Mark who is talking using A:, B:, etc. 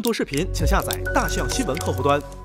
A: 更多视频请下载大象新闻客户端。